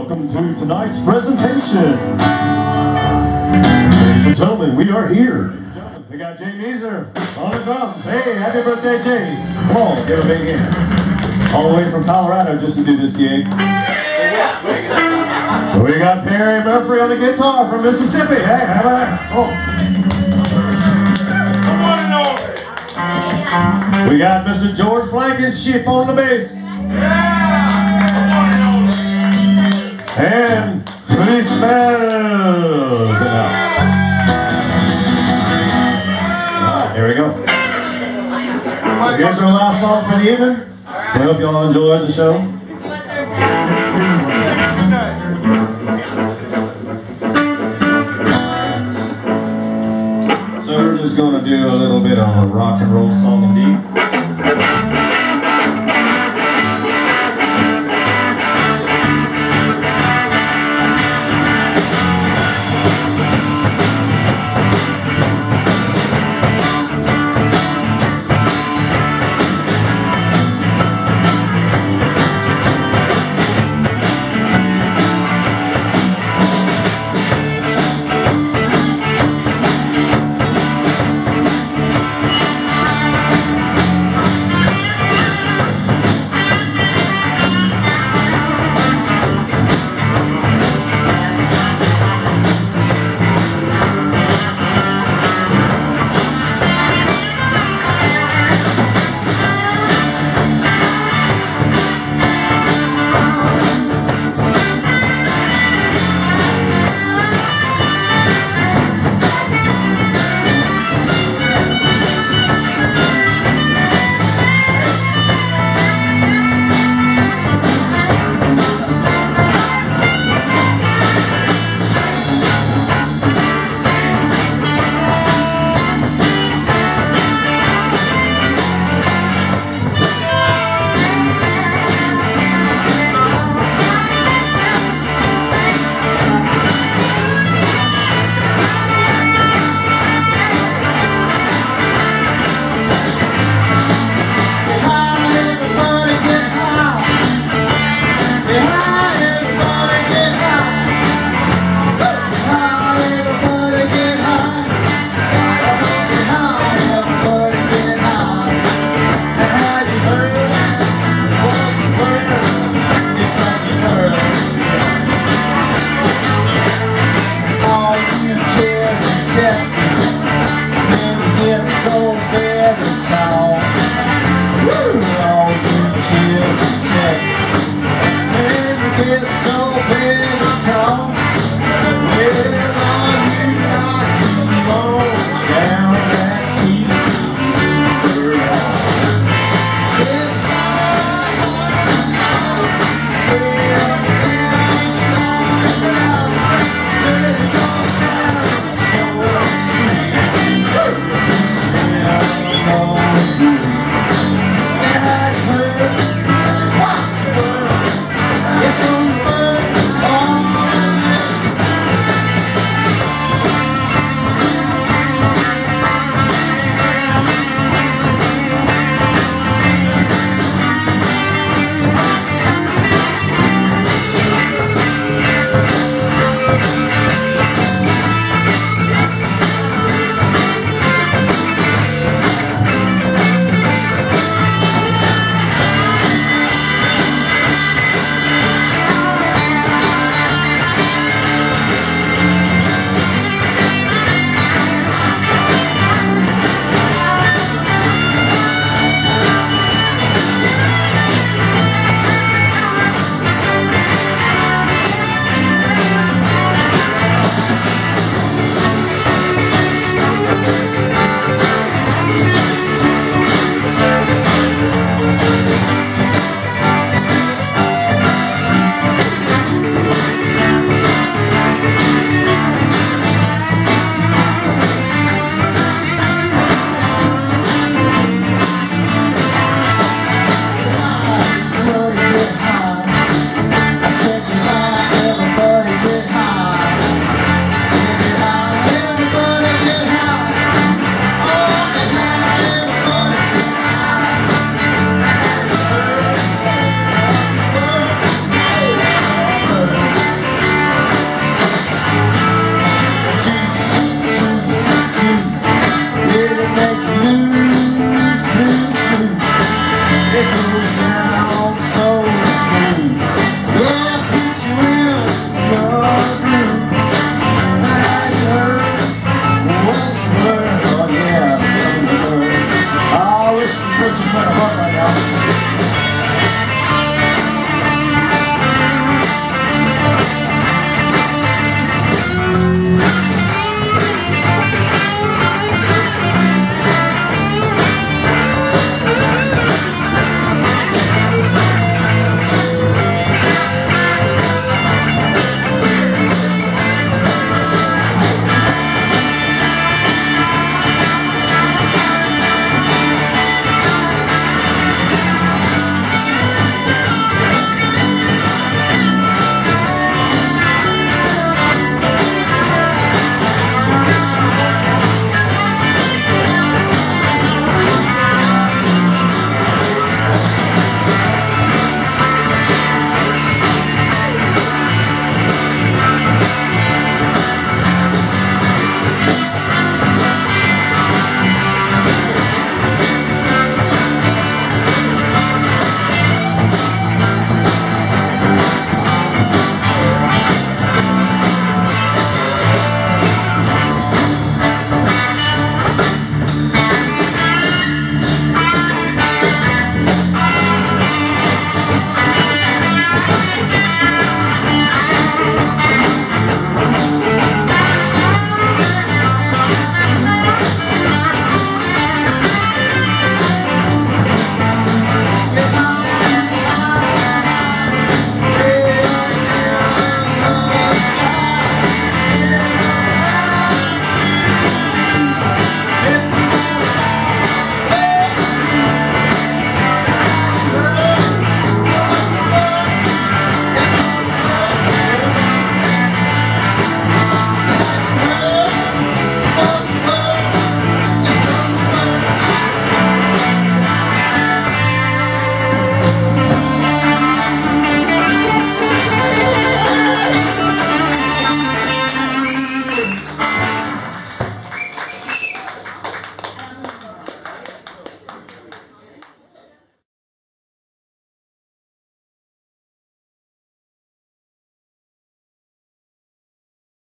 Welcome to tonight's presentation. Ladies and gentlemen, we are here. We got Jay Meeser on the drums. Hey, happy birthday, Jay. Come on, give a big hand. All the way from Colorado just to do this gig. We got Perry Murphy on the guitar from Mississippi. Hey, how about that? Oh. We got Mr. George Blankenship on the bass. And Bells in the house. Here we go. Here's our last song for the evening. We hope you all enjoyed the show. So we're just going to do a little bit of a rock and roll song indeed. Bad in trying to work right now.